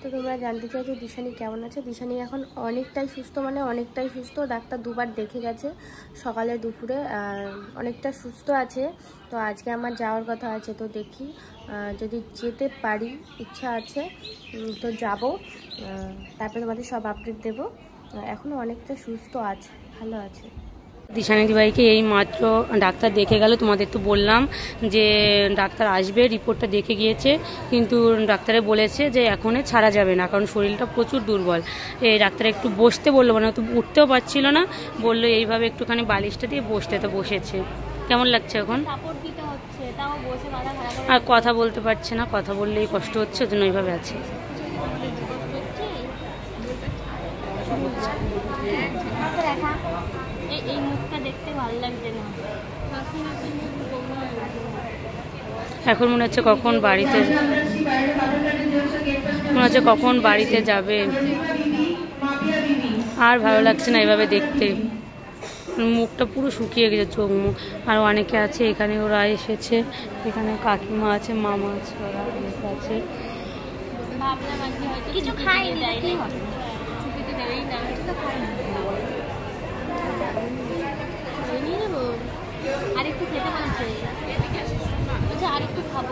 তো তোমরা জানতে চাইছো দিশানি কেমন আছে? দিশানি এখন অনেকটাই সুস্থ মানে অনেকটাই সুস্থ। ডাক্তার দুবার দেখে গেছে সকালে, দুপুরে অনেকটা সুস্থ আছে। তো আজকে আমার যাওয়ার কথা আছে, তো দেখি যদি যেতে পারি, ইচ্ছা আছে তো যাব। তারপরে তোমাদের সব আপডেট দেবো। এখনও অনেকটা সুস্থ আছে, ভালো আছে। দিশানিদি ভাইকে এই মাত্র ডাক্তার দেখে গেল তোমাদের তো বললাম যে ডাক্তার আসবে রিপোর্টটা দেখে গিয়েছে কিন্তু ডাক্তারে বলেছে যে এখনই ছাড়া যাবে না কারণ শরীরটা প্রচুর দুর্বল। এই ডাক্তার একটু বসতে বলল মানে তো উঠতেও পারছিল না বলল এইভাবে একটুখানি বালিশটা দিয়ে বসতে তো বসেছে। কেমন লাগছে এখন? আর কথা বলতে পারছে না কথা বললেই কষ্ট হচ্ছে ওই জন্য এইভাবে আছে। এই এই মুখটা দেখতে ভালো লাগছে না। এখন মনে হচ্ছে কখন বাড়িতে মনে হচ্ছে কখন বাড়িতে যাবে। আর ভালো লাগছে না এভাবে দেখতে। মুখটা পুরো শুকিয়ে গেছে চোখ মুখ। আর অনেকে আছে এখানে ওরা এসেছে। এখানে কাকিমা আছে মামা আছে ওরা অনেকে আছে। কিছু খাইনি না কি হবে ছুটিতে দেবেই না কিছু তো খাইনি নিয়ে নেব আরেকটু খেতে বলছে বলছে আরেকটু খাব।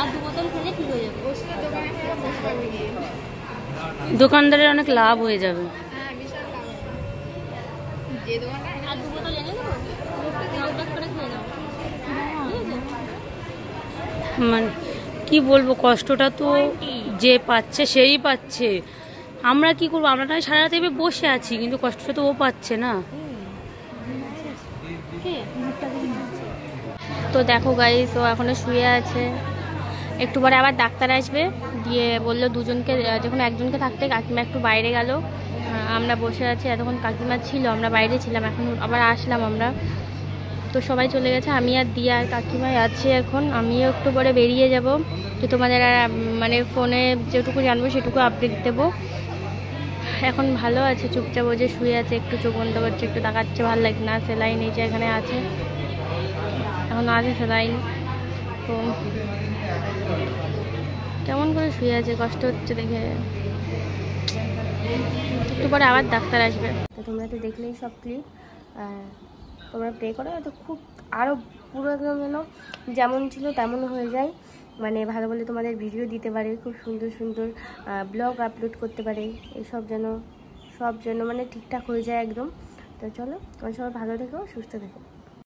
আর দু বোতল খেলে ঠিক হয়ে যাবে। দোকানদারের অনেক লাভ হয়ে যাবে। আর দু বোতল এনে দেবো? করে খেয়ে নাও। মানে কি বলব কষ্টটা তো যে পাচ্ছে সেই পাচ্ছে। আমরা কি করব? আমরা নয় সারা রাত এভাবে বসে আছি কিন্তু কষ্টটা তো ও পাচ্ছে না। তো দেখো গাইস ও এখনও শুয়ে আছে। একটু পরে আবার ডাক্তার আসবে দিয়ে বলল দুজনকে যখন একজনকে থাকতে কাকিমা একটু বাইরে গেল। আমরা বসে আছি এতক্ষণ কাকিমা ছিল আমরা বাইরে ছিলাম এখন আবার আসলাম আমরা। তো সবাই চলে গেছে, আমি আর দিয়া আর কাকিমাই আছে এখন, আমিও একটু পরে বেরিয়ে যাব। তো তোমাদের আর মানে ফোনে যেটুকু জানব সেটুকু আপডেট দেবো। এখন ভালো আছে, চুপচাপ যে শুয়ে আছে, একটু চোখ বন্ধ করছে, একটু তাকাচ্ছে, ভালো লাগছে না, সেলাইন এই যে এখানে আছে। এখন আছে সেলাইন, তো কেমন করে শুয়ে আছে, কষ্ট হচ্ছে দেখে। একটু পরে আবার ডাক্তার আসবে। তো তোমরা তো দেখলেই সব ক্লিপ তোমরা প্রে করো তো খুব আরও পুরো একদম যেন যেমন ছিল তেমন হয়ে যায়। মানে ভালো বলে তোমাদের ভিডিও দিতে পারে, খুব সুন্দর সুন্দর ব্লগ আপলোড করতে পারে। এসব যেন, সব যেন মানে ঠিকঠাক হয়ে যায় একদম। তো চলো, তোমার সবাই ভালো থেকো, সুস্থ থেকো।